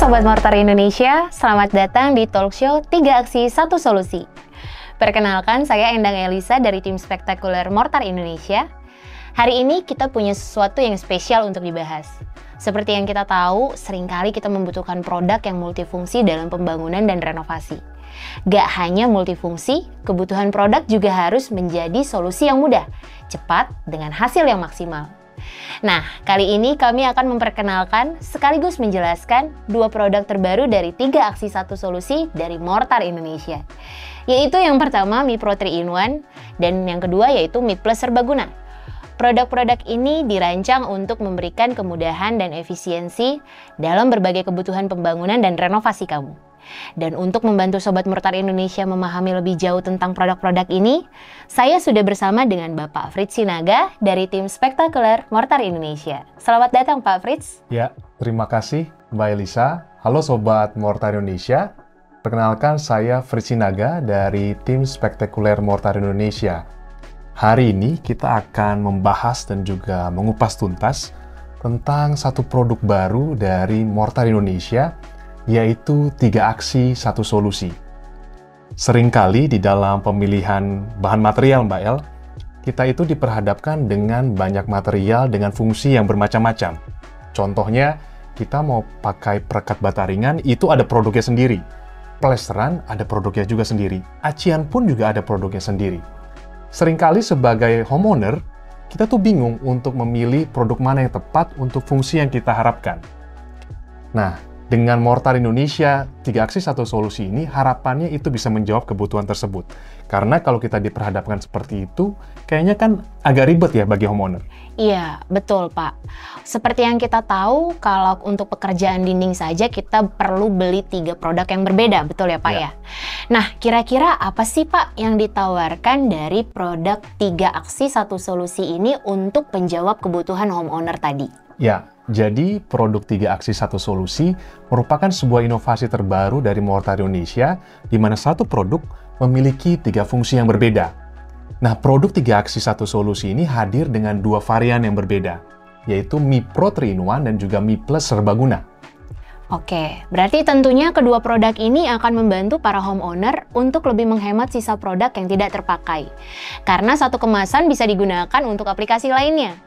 Sobat Mortar Indonesia, selamat datang di talk show 3 Aksi 1 Solusi. Perkenalkan, saya Endang Elisa dari tim spektakuler Mortar Indonesia. Hari ini kita punya sesuatu yang spesial untuk dibahas. Seperti yang kita tahu, sering kali kita membutuhkan produk yang multifungsi dalam pembangunan dan renovasi. Gak hanya multifungsi, kebutuhan produk juga harus menjadi solusi yang mudah, cepat, dengan hasil yang maksimal. Nah, kali ini kami akan memperkenalkan sekaligus menjelaskan dua produk terbaru dari tiga aksi satu solusi dari Mortar Indonesia. Yaitu yang pertama Mi Pro 3 in 1 dan yang kedua yaitu Mi Plus Serbaguna. Produk-produk ini dirancang untuk memberikan kemudahan dan efisiensi dalam berbagai kebutuhan pembangunan dan renovasi kamu. Dan untuk membantu Sobat Mortar Indonesia memahami lebih jauh tentang produk-produk ini, saya sudah bersama dengan Bapak Fritz Sinaga dari tim Spektakuler Mortar Indonesia. Selamat datang Pak Fritz. Ya, terima kasih Mbak Elisa. Halo Sobat Mortar Indonesia. Perkenalkan saya Fritz Sinaga dari tim Spektakuler Mortar Indonesia. Hari ini kita akan membahas dan juga mengupas tuntas tentang satu produk baru dari Mortar Indonesia yaitu tiga aksi satu solusi. Seringkali di dalam pemilihan bahan material Mbak El, kita itu diperhadapkan dengan banyak material dengan fungsi yang bermacam-macam. Contohnya, kita mau pakai perekat bata ringan, itu ada produknya sendiri. Plesteran ada produknya juga sendiri. Acian pun juga ada produknya sendiri. Seringkali sebagai homeowner, kita tuh bingung untuk memilih produk mana yang tepat untuk fungsi yang kita harapkan. Nah, dengan Mortar Indonesia, tiga aksi satu solusi ini harapannya itu bisa menjawab kebutuhan tersebut. Karena kalau kita diperhadapkan seperti itu, kayaknya kan agak ribet ya bagi homeowner. Iya, betul Pak. Seperti yang kita tahu, kalau untuk pekerjaan dinding saja kita perlu beli tiga produk yang berbeda, betul ya Pak ya? ya? Nah, kira-kira apa sih Pak yang ditawarkan dari produk tiga aksi satu solusi ini untuk menjawab kebutuhan homeowner tadi? Ya, jadi, produk tiga aksi satu solusi merupakan sebuah inovasi terbaru dari Mortar Indonesia, di mana satu produk memiliki tiga fungsi yang berbeda. Nah, produk tiga aksi satu solusi ini hadir dengan dua varian yang berbeda, yaitu Mi Pro 3 in 1 dan juga Mi Plus Serbaguna. Oke, berarti tentunya kedua produk ini akan membantu para homeowner untuk lebih menghemat sisa produk yang tidak terpakai. Karena satu kemasan bisa digunakan untuk aplikasi lainnya.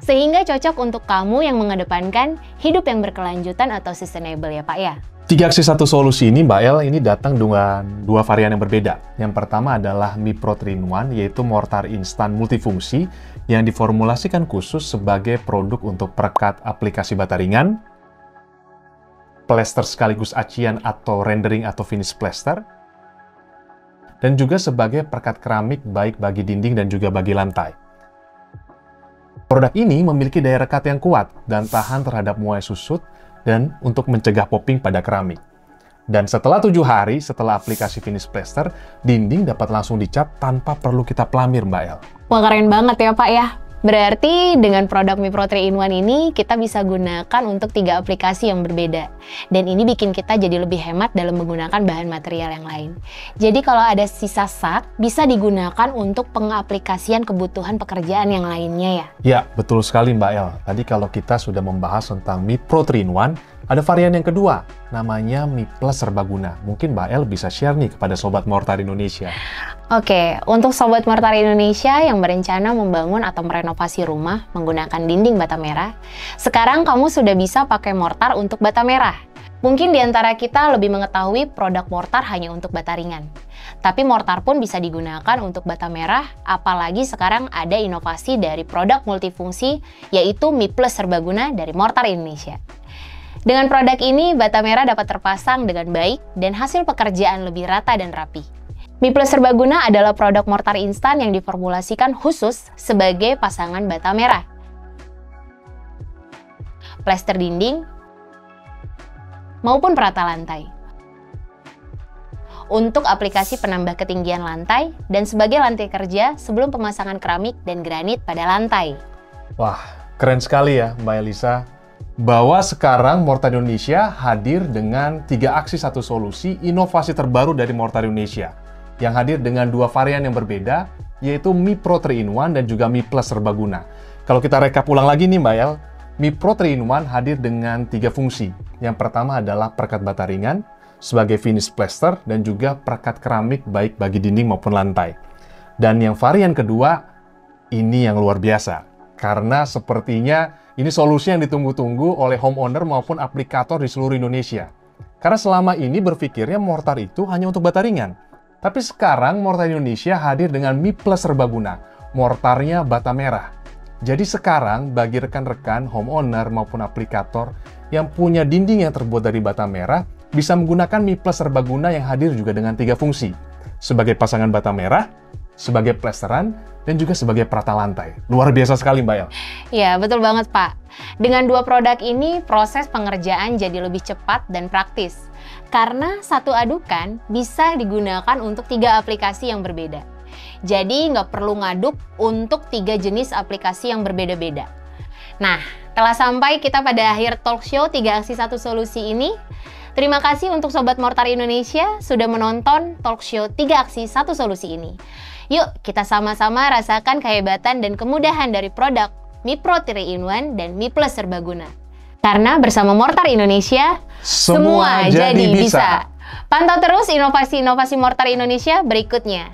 Sehingga cocok untuk kamu yang mengedepankan hidup yang berkelanjutan atau sustainable ya Pak ya. Tiga aksi satu solusi ini Mbak El ini datang dengan dua varian yang berbeda. Yang pertama adalah Mi Pro 3 in 1 yaitu mortar instan multifungsi yang diformulasikan khusus sebagai produk untuk perekat aplikasi bata plester sekaligus acian atau rendering atau finish plaster, dan juga sebagai perkat keramik baik bagi dinding dan juga bagi lantai. Produk ini memiliki daya rekat yang kuat dan tahan terhadap muai susut dan untuk mencegah popping pada keramik. Dan setelah tujuh hari setelah aplikasi finish plaster, dinding dapat langsung dicat tanpa perlu kita pelamir, Mbak El. Wah keren banget ya Pak ya. Berarti dengan produk Mi Pro 3 in 1 ini kita bisa gunakan untuk tiga aplikasi yang berbeda. Dan ini bikin kita jadi lebih hemat dalam menggunakan bahan material yang lain. Jadi kalau ada sisa sak, bisa digunakan untuk pengaplikasian kebutuhan pekerjaan yang lainnya ya? Ya, betul sekali Mbak El. Tadi kalau kita sudah membahas tentang Mi Pro 3 in 1, ada varian yang kedua, namanya Mi Plus Serbaguna. Mungkin Mbak El bisa share nih kepada Sobat Mortar Indonesia. Oke, untuk Sobat Mortar Indonesia yang berencana membangun atau merenovasi rumah menggunakan dinding bata merah, sekarang kamu sudah bisa pakai mortar untuk bata merah. Mungkin di antara kita lebih mengetahui produk mortar hanya untuk bata ringan. Tapi mortar pun bisa digunakan untuk bata merah, apalagi sekarang ada inovasi dari produk multifungsi yaitu Mi Plus Serbaguna dari Mortar Indonesia. Dengan produk ini, bata merah dapat terpasang dengan baik dan hasil pekerjaan lebih rata dan rapi. Mi Plus Serbaguna adalah produk mortar instan yang diformulasikan khusus sebagai pasangan bata merah. Plester dinding maupun perata lantai. Untuk aplikasi penambah ketinggian lantai dan sebagai lantai kerja sebelum pemasangan keramik dan granit pada lantai. Wah, keren sekali ya Mbak Elisa bahwa sekarang Mortar Indonesia hadir dengan tiga aksi satu solusi inovasi terbaru dari Mortar Indonesia yang hadir dengan dua varian yang berbeda yaitu Mi Pro 3 in 1 dan juga Mi Plus Serbaguna. Kalau kita rekap ulang lagi nih Mbak El, Mi Pro 3-in-1 hadir dengan tiga fungsi. Yang pertama adalah perekat bata ringan, sebagai finish plaster, dan juga perekat keramik baik bagi dinding maupun lantai. Dan yang varian kedua, ini yang luar biasa. Karena sepertinya ini solusi yang ditunggu-tunggu oleh homeowner maupun aplikator di seluruh Indonesia. Karena selama ini berpikirnya mortar itu hanya untuk bata ringan. Tapi sekarang Mortar Indonesia hadir dengan Mi Plus serbaguna, mortarnya bata merah. Jadi sekarang bagi rekan-rekan homeowner maupun aplikator yang punya dinding yang terbuat dari bata merah bisa menggunakan Mi Plus serbaguna yang hadir juga dengan tiga fungsi. Sebagai pasangan bata merah, sebagai plesteran, dan juga sebagai perata lantai. Luar biasa sekali Mbak El. Ya, betul banget Pak. Dengan dua produk ini, proses pengerjaan jadi lebih cepat dan praktis. Karena satu adukan bisa digunakan untuk tiga aplikasi yang berbeda. Jadi nggak perlu ngaduk untuk tiga jenis aplikasi yang berbeda-beda. Nah, telah sampai kita pada akhir talk show 3 aksi satu solusi ini. Terima kasih untuk Sobat Mortar Indonesia sudah menonton talk show 3 aksi satu solusi ini. Yuk kita sama-sama rasakan kehebatan dan kemudahan dari produk Mi Pro 3 in 1 dan Mi Plus Serbaguna. Karena bersama Mortar Indonesia, semua, semua jadi bisa. bisa. Pantau terus inovasi-inovasi Mortar Indonesia berikutnya.